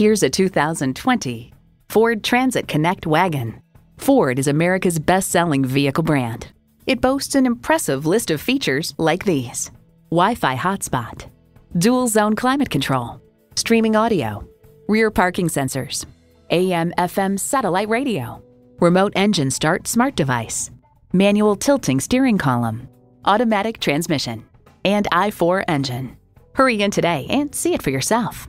Here's a 2020 Ford Transit Connect wagon. Ford is America's best selling vehicle brand. It boasts an impressive list of features like these Wi Fi hotspot, dual zone climate control, streaming audio, rear parking sensors, AM FM satellite radio, remote engine start smart device, manual tilting steering column, automatic transmission, and i4 engine. Hurry in today and see it for yourself.